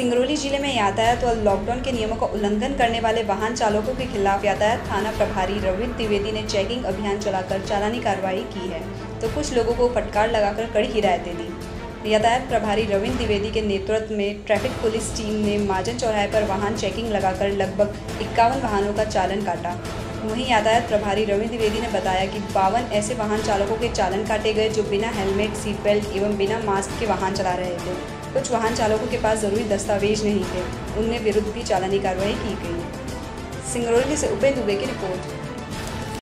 सिंगरौली ज़िले में यातायात व लॉकडाउन के नियमों का उल्लंघन करने वाले वाहन चालकों के खिलाफ यातायात थाना प्रभारी रविंद्र द्विवेदी ने चेकिंग अभियान चलाकर चालानी कार्रवाई की है। तो कुछ लोगों को फटकार लगाकर कड़ी हिदायतें दी। यातायात प्रभारी रविंद्र द्विवेदी के नेतृत्व में ट्रैफ़िक पुलिस टीम ने माजन चौराहे पर वाहन चेकिंग लगाकर लगभग इक्यावन वाहनों का चालन काटा। वहीं यातायात प्रभारी रवि द्विवेदी ने बताया कि बावन ऐसे वाहन चालकों के चालन काटे गए जो बिना हेलमेट सीट बेल्ट एवं बिना मास्क के वाहन चला रहे थे। कुछ वाहन चालकों के पास ज़रूरी दस्तावेज़ नहीं थे। उनके विरुद्ध भी चालानी कार्रवाई की गई। सिंगरौली से उपेंद्र दुबे की रिपोर्ट।